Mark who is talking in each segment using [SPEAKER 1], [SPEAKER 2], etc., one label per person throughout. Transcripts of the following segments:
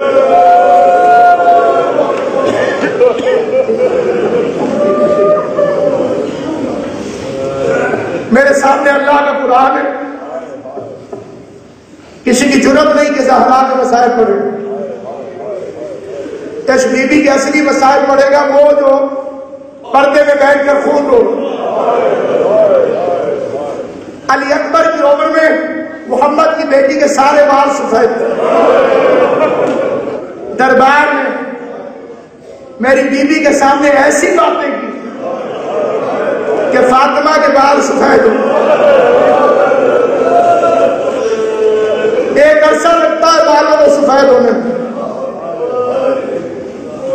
[SPEAKER 1] میرے سامنے اللہ کا قرآن ہے۔ کسی کی ضرورت نہیں کہ زہرا کے مسائل پڑھے۔ اس بی بی کے اصلی مسائل پڑھے گا وہ جو پردے میں بیٹھ کر خون رو علی اکبر کی عمر میں محمد کی بیٹی کے سارے بال سفید۔ تھے دربار میں میری بیوی کے سامنے ایسی باتیں کی کہ فاطمہ کے بال سفید ہو ایک عرصہ لگتا ہے بالوں کو سفید ہونے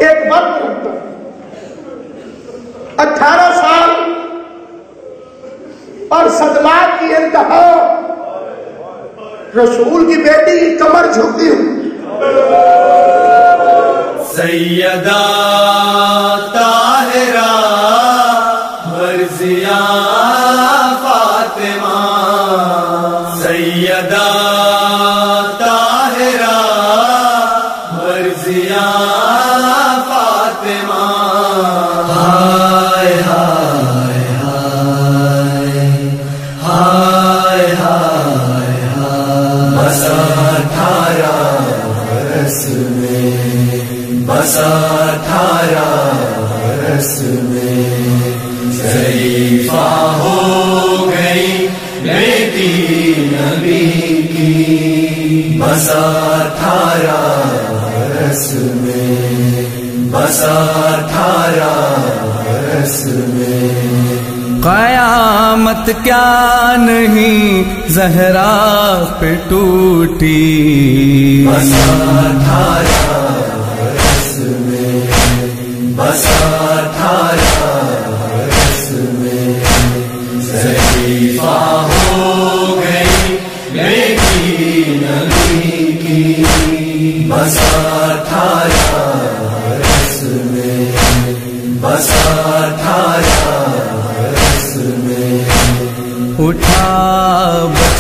[SPEAKER 1] ایک وقت لگتا ہے۔ اٹھارہ سال اور صدمات کی انتہا۔ رسول کی بیٹی کی کمر جھکی ہوں
[SPEAKER 2] سیدہ طاہرہ مرضیہ فاطمہ۔ سیدہ طاہرہ مرضیہ فاطمہ۔ ہائے ہائے ہائے ہائے ہائے۔ بسا اٹھارہ برس میں بسا اٹھارہ برس میں۔
[SPEAKER 3] قیامت کیا نہیں، زہرا پہ ٹوٹی۔
[SPEAKER 2] بسا اٹھارہ برس میں بسا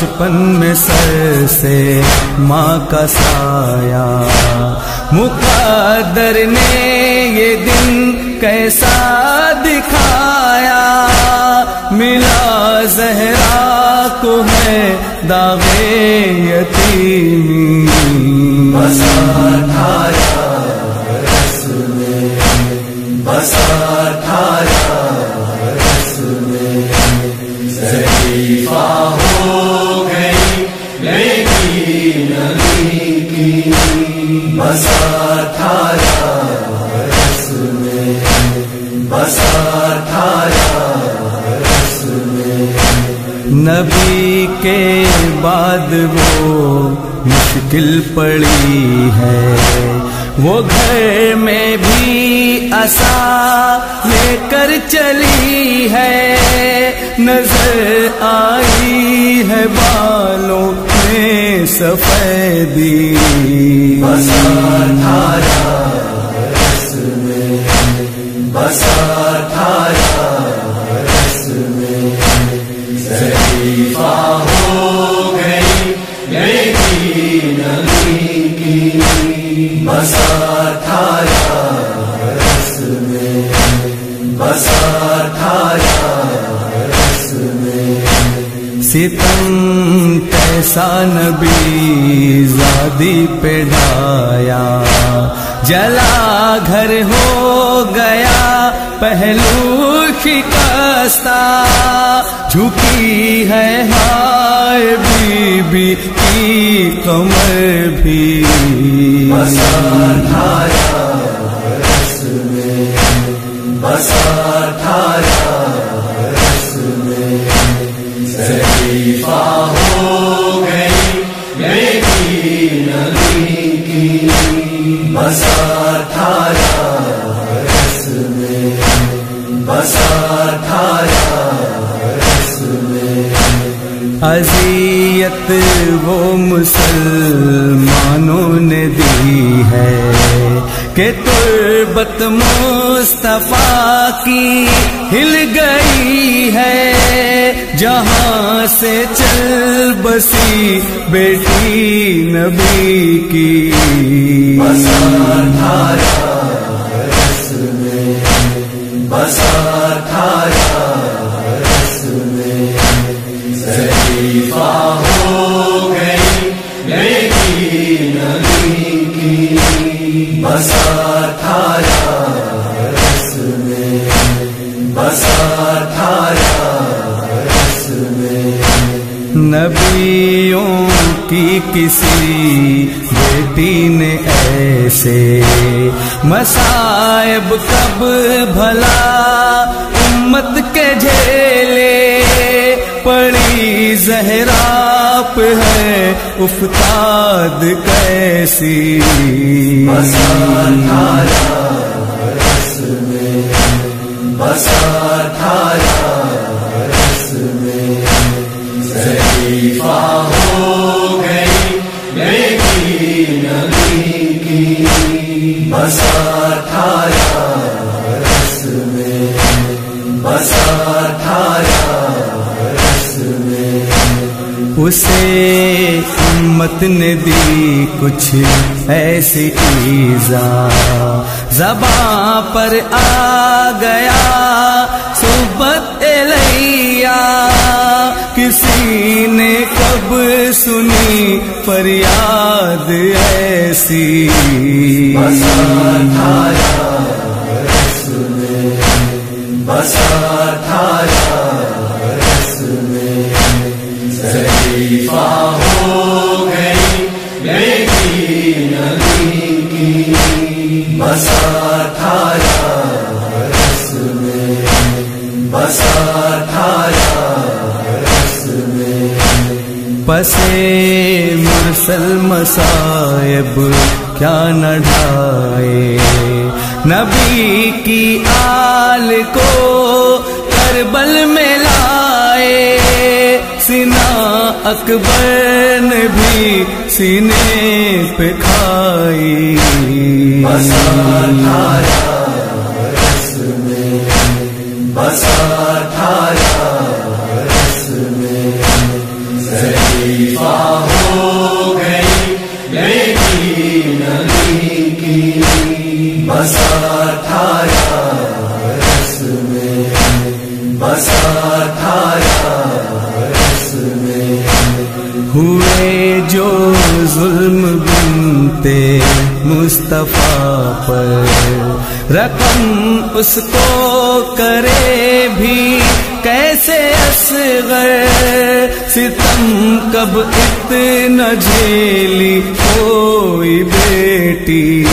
[SPEAKER 3] بچپن میں سر سے ماں کا سایہ۔ مقدر نے یہ دن کیسا دکھایا۔ ملا زہرا کو ہے داغے
[SPEAKER 2] یتیم۔ نبی
[SPEAKER 3] کے بعد وہ مشکل پڑی ہے۔ وہ گھر میں بھی اصا لے کر چلی ہے۔ نظر آئی ہے بالوں میں سفیدی۔
[SPEAKER 2] مزہ کی رس میں مزہ اٹھارہ رس میں۔
[SPEAKER 3] ستم کیسا نبی زادی پہ ڈھایا۔ جلا گھر ہو گیا پہلو شکستہ۔ جھکی ہے ہائے بی بی کی کمر بھی۔
[SPEAKER 2] بسا اٹھارہ
[SPEAKER 3] اذیت وہ مسلمانوں نے دی ہے کہ تربت مصطفیٰ کی ہل گئی ہے، جہاں سے چل بسی بیٹی نبی کی۔
[SPEAKER 2] بسا تھارا
[SPEAKER 3] کسی بیٹی نے ایسے مصائب کب بھلا امت کے جھیلے پڑی زہرا ہے افتاد کیسی
[SPEAKER 2] بسا تھارا
[SPEAKER 3] اسے امت نے دی کچھ ایسی ایزا۔ زباں پر آ گیا صحبت الیا کسی نے کب سنی فریاد ایسی؟
[SPEAKER 2] بسا تھارا ہو گئی نبی کی بسا رس میں، بسا رس میں۔
[SPEAKER 3] پسے مرسل مسائب کیا نہ ڈھائے۔ نبی کی آل کو کربل میں لائے اکبر نے بھی سینے پہ کھائی۔ بنتے مصطفیٰ پر۔ رقم اس کو کرے بھی کیسے اصغر؟ ستم کب اتنا جھیلی کوئی بیٹی؟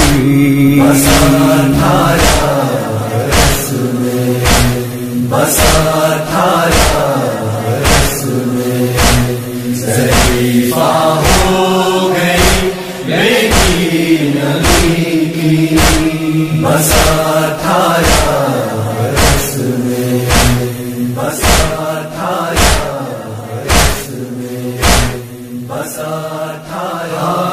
[SPEAKER 2] بسا تھارا بسا تھارا رس میں بسا تھارا